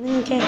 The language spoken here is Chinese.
那你开